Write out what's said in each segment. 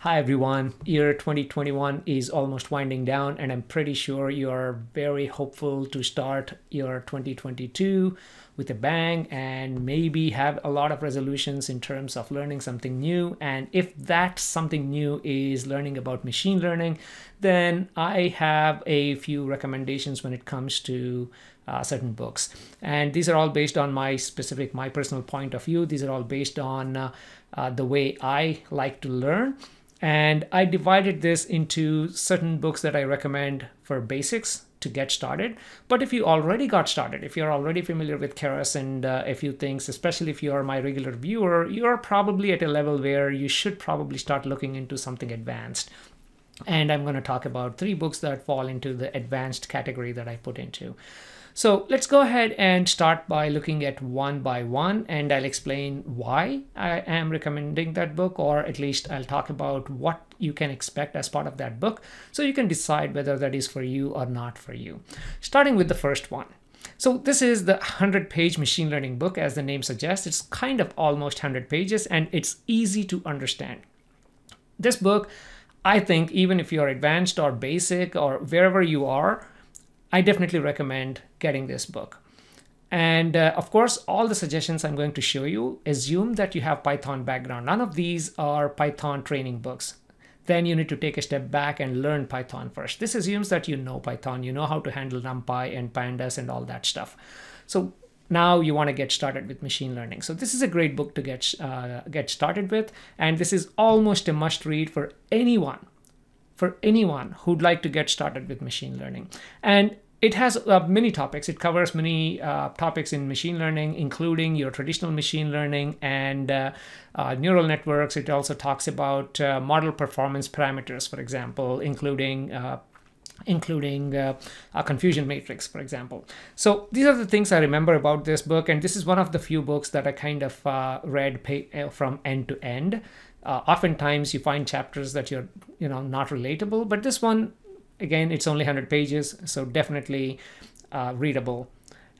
Hi everyone, year 2021 is almost winding down and I'm pretty sure you're very hopeful to start your 2022 with a bang and maybe have a lot of resolutions in terms of learning something new. And if that something new is learning about machine learning, then I have a few recommendations when it comes to uh, certain books. And these are all based on my specific, my personal point of view. These are all based on uh, uh, the way I like to learn. And I divided this into certain books that I recommend for basics to get started. But if you already got started, if you're already familiar with Keras and uh, a few things, especially if you are my regular viewer, you're probably at a level where you should probably start looking into something advanced. And I'm going to talk about three books that fall into the advanced category that I put into. So let's go ahead and start by looking at one by one and I'll explain why I am recommending that book or at least I'll talk about what you can expect as part of that book so you can decide whether that is for you or not for you. Starting with the first one. So this is the 100 page machine learning book as the name suggests. It's kind of almost 100 pages and it's easy to understand. This book, I think even if you're advanced or basic or wherever you are, I definitely recommend getting this book. And uh, of course, all the suggestions I'm going to show you assume that you have Python background. None of these are Python training books. Then you need to take a step back and learn Python first. This assumes that you know Python, you know how to handle NumPy and Pandas and all that stuff. So now you want to get started with machine learning. So this is a great book to get, uh, get started with. And this is almost a must read for anyone for anyone who'd like to get started with machine learning. And it has uh, many topics. It covers many uh, topics in machine learning, including your traditional machine learning and uh, uh neural networks. It also talks about uh, model performance parameters, for example, including uh, including uh, a confusion matrix, for example. So these are the things I remember about this book, and this is one of the few books that I kind of uh, read from end to end. Oftentimes, you find chapters that you're, you know, not relatable, but this one again, it's only 100 pages, so definitely uh, readable.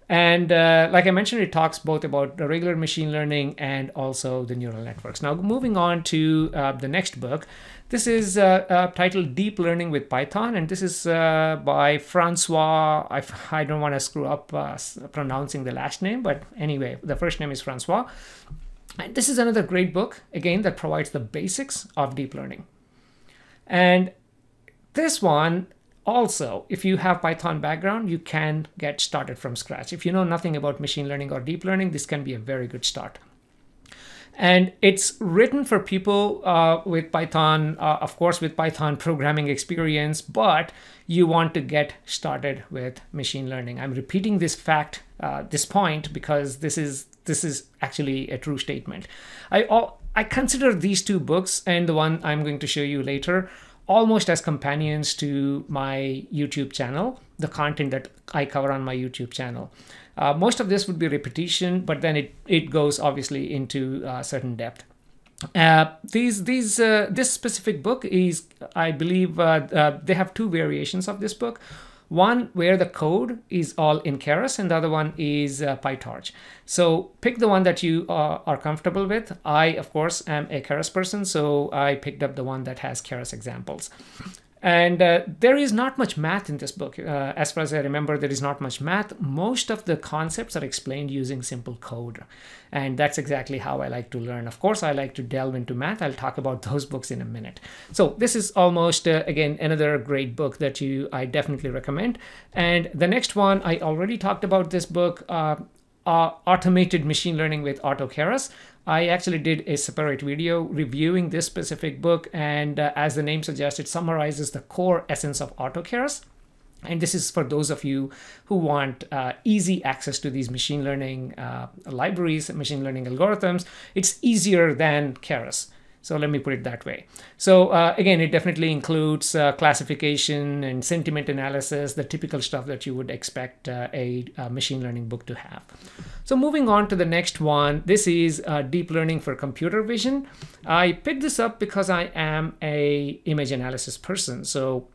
And uh, like I mentioned, it talks both about the regular machine learning and also the neural networks. Now, moving on to uh, the next book. This is uh, uh, titled Deep Learning with Python, and this is uh, by Francois. I, I don't want to screw up pronouncing the last name, but anyway, the first name is Francois. And this is another great book, again, that provides the basics of deep learning. And this one also, if you have Python background, you can get started from scratch. If you know nothing about machine learning or deep learning, this can be a very good start. And it's written for people uh, with Python, uh, of course, with Python programming experience, but you want to get started with machine learning. I'm repeating this fact, uh, this point, because this is this is actually a true statement. I all I consider these two books and the one I'm going to show you later almost as companions to my YouTube channel, the content that I cover on my YouTube channel. Uh, most of this would be repetition, but then it, it goes obviously into uh, certain depth. Uh, these these uh, this specific book is I believe uh, uh, they have two variations of this book. One where the code is all in Keras and the other one is PyTorch. So pick the one that you are comfortable with. I, of course, am a Keras person, so I picked up the one that has Keras examples. And uh, there is not much math in this book. Uh, as far as I remember, there is not much math. Most of the concepts are explained using simple code. And that's exactly how I like to learn. Of course, I like to delve into math. I'll talk about those books in a minute. So this is almost, uh, again, another great book that you I definitely recommend. And the next one, I already talked about this book, uh, uh, Automated Machine Learning with AutoKeras. I actually did a separate video reviewing this specific book, and uh, as the name suggests, it summarizes the core essence of AutoKeras. And this is for those of you who want uh, easy access to these machine learning uh, libraries, machine learning algorithms. It's easier than Keras. So let me put it that way. So uh, again, it definitely includes uh, classification and sentiment analysis, the typical stuff that you would expect uh, a, a, machine learning book to have. So moving on to the next one, this is uh, deep learning for computer vision. I picked this up because I am a image analysis person. So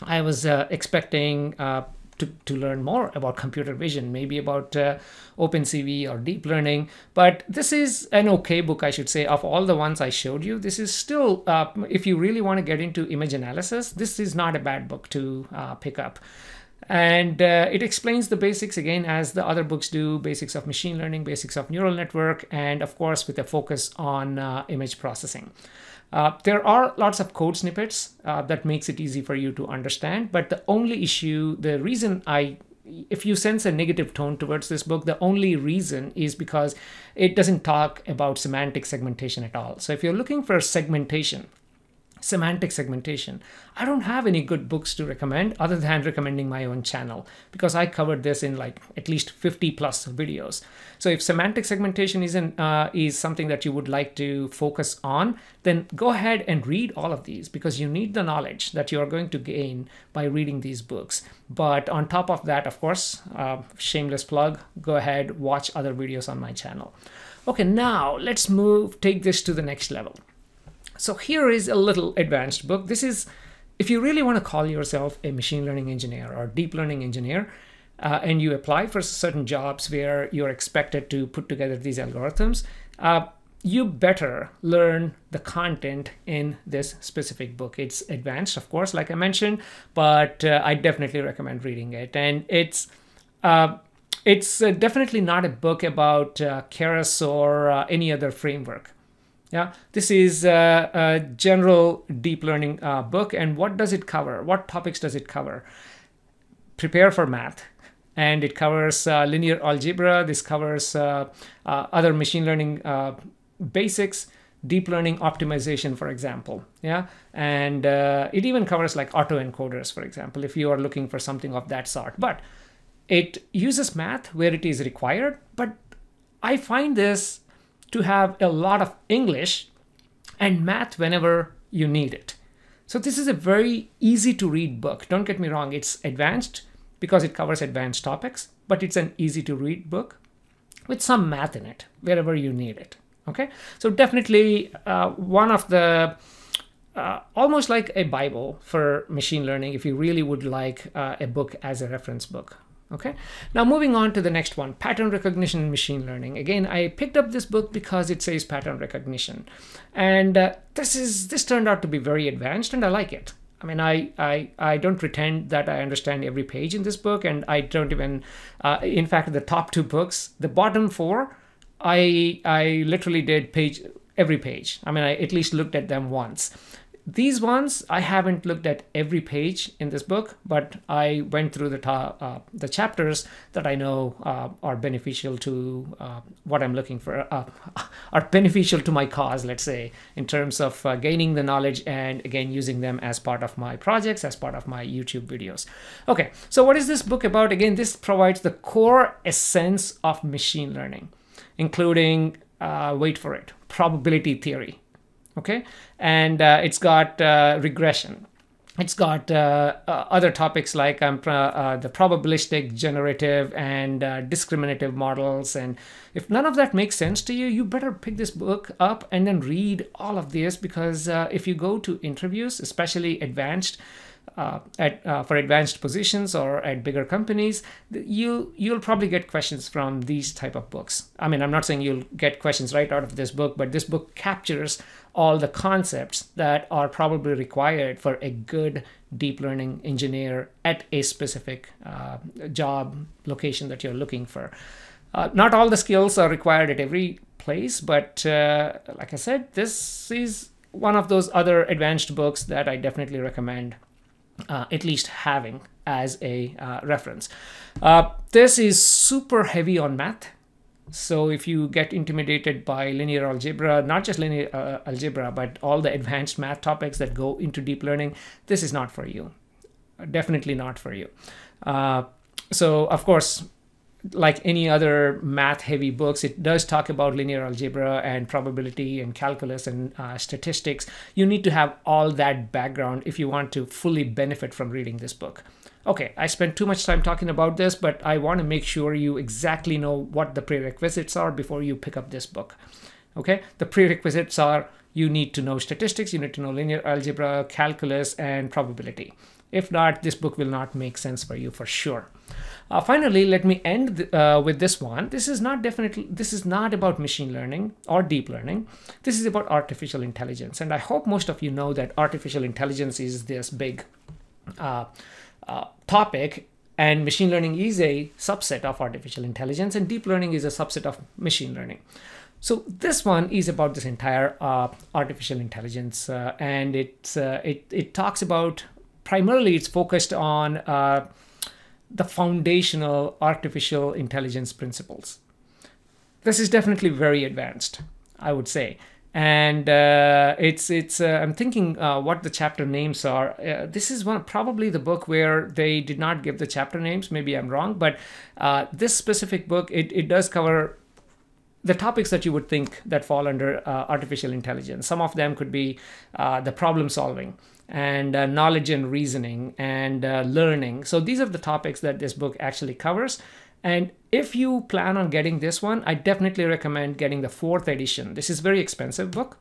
I was uh, expecting uh, to, to learn more about computer vision, maybe about uh, OpenCV or deep learning. But this is an okay book, I should say. Of all the ones I showed you, this is still, uh, if you really want to get into image analysis, this is not a bad book to uh, pick up. And uh, it explains the basics again, as the other books do basics of machine learning, basics of neural network, and of course, with a focus on uh, image processing. Uh, there are lots of code snippets uh, that makes it easy for you to understand, but the only issue, the reason I if you sense a negative tone towards this book, the only reason is because it doesn't talk about semantic segmentation at all. So if you're looking for segmentation, semantic segmentation. I don't have any good books to recommend other than recommending my own channel because I covered this in like at least 50 plus videos. So if semantic segmentation isn't uh, is something that you would like to focus on, then go ahead and read all of these because you need the knowledge that you are going to gain by reading these books. But on top of that, of course, uh, shameless plug, go ahead, watch other videos on my channel. Okay, now let's move, take this to the next level. So here is a little advanced book. This is, if you really want to call yourself a machine learning engineer or deep learning engineer, uh, and you apply for certain jobs where you're expected to put together these algorithms, uh, you better learn the content in this specific book. It's advanced, of course, like I mentioned, but uh, I definitely recommend reading it. And it's uh, it's uh, definitely not a book about uh, Keras or any other framework. Yeah, this is a, a general deep learning uh, book. And what does it cover? What topics does it cover? Prepare for math. And it covers uh, linear algebra. This covers uh, uh other machine learning uh, basics, deep learning optimization, for example. Yeah, and uh, it even covers like autoencoders, for example, if you are looking for something of that sort. But it uses math where it is required. But I find this to have a lot of English and math whenever you need it. So this is a very easy to read book. Don't get me wrong, it's advanced because it covers advanced topics, but it's an easy to read book with some math in it wherever you need it. Okay, so definitely uh, one of the uh, almost like a Bible for machine learning if you really would like uh, a book as a reference book. Okay, now moving on to the next one, pattern recognition and machine learning. Again, I picked up this book because it says pattern recognition. And uh, this is this turned out to be very advanced and I like it. I mean, I, I, I don't pretend that I understand every page in this book, and I don't even, uh, in fact, the top two books, the bottom four, I, I literally did page every page. I mean, I at least looked at them once. These ones, I haven't looked at every page in this book, but I went through the, uh, the chapters that I know uh, are beneficial to uh, what I'm looking for, uh, are beneficial to my cause, let's say, in terms of uh, gaining the knowledge and again, using them as part of my projects, as part of my YouTube videos. Okay, so what is this book about? Again, this provides the core essence of machine learning, including, uh, wait for it, probability theory okay? And uh, it's got uh, regression. It's got uh, uh other topics like um, uh, the probabilistic generative and uh, discriminative models. And if none of that makes sense to you you better pick this book up and then read all of this because if you go to interviews especially advanced uh, at uh, for advanced positions or at bigger companies you you'll probably get questions from these type of books. I mean i'm not saying you'll get questions right out of this book but this book captures all the concepts that are probably required for a good deep learning engineer at a specific uh, job location that you're looking for. Uh, not all the skills are required at every place but uh, like i said this is one of those other advanced books that i definitely recommend uh, at least having as a uh, reference. Uh, this is super heavy on math. So if you get intimidated by linear algebra, not just linear uh, algebra, but all the advanced math topics that go into deep learning, this is not for you. Definitely not for you. Uh, so of course, like any other math heavy books, it does talk about linear algebra and probability and calculus and uh, statistics. You need to have all that background if you want to fully benefit from reading this book. Okay, I spent too much time talking about this, but I want to make sure you exactly know what the prerequisites are before you pick up this book. Okay, the prerequisites are you need to know statistics, you need to know linear algebra, calculus, and probability If not, this book will not make sense for you for sure. Uh, finally, let me end uh, with this one. This is not definitely this is not about machine learning or deep learning. This is about artificial intelligence, and I hope most of you know that artificial intelligence is this big uh, uh topic, and machine learning is a subset of artificial intelligence, and deep learning is a subset of machine learning. So this one is about this entire uh, artificial intelligence, uh, and it's it it talks about primarily it's focused on the foundational artificial intelligence principles. This is definitely very advanced, I would say. And uh, it's it's. Uh, I'm thinking uh, what the chapter names are. Uh, this is one probably the book where they did not give the chapter names. Maybe I'm wrong, but uh, this specific book it, it does cover the topics that you would think that fall under uh, artificial intelligence. Some of them could be the problem solving and uh, knowledge and reasoning and uh, learning. So these are the topics that this book actually covers. And if you plan on getting this one, I definitely recommend getting the fourth edition. This is very expensive book.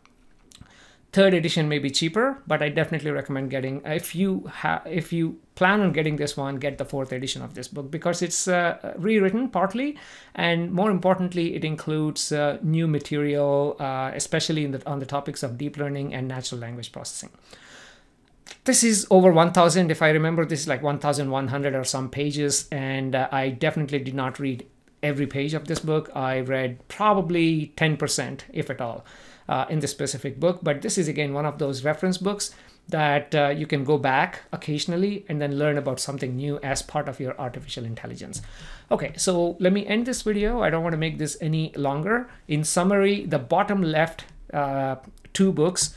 Third edition may be cheaper, but I definitely recommend getting if you have if you plan on getting this one, get the fourth edition of this book because it's uh, rewritten partly, and more importantly, it includes uh, new material, uh, especially the, on the topics of deep learning and natural language processing. This is over 1000 if i remember this is like 1100 or some pages and uh, i definitely did not read every page of this book. I read probably 10% if at all uh, in this specific book but this is again one of those reference books that uh, you can go back occasionally and then learn about something new as part of your artificial intelligence. Okay so let me end this video. I don't want to make this any longer. In summary the bottom left uh, two books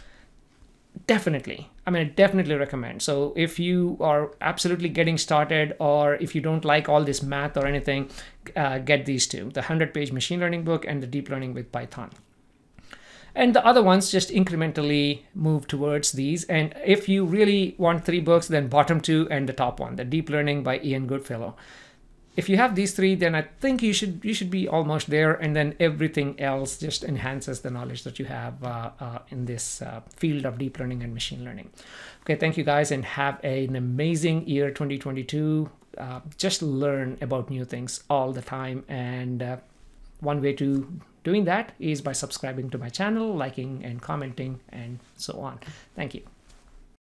definitely i mean i definitely recommend. So if you are absolutely getting started or if you don't like all this math or anything uh, get these two the 100 page machine learning book and the deep learning with python and the other ones just incrementally move towards these and if you really want three books then bottom two and the top one the deep learning by ian goodfellow if you have these three, then I think you should you should be almost there, and then everything else just enhances the knowledge that you have uh, uh, in this uh, field of deep learning and machine learning. Okay, thank you guys, and have an amazing year 2022. Uh, just learn about new things all the time, and uh, one way to doing that is by subscribing to my channel, liking and commenting, and so on. Thank you.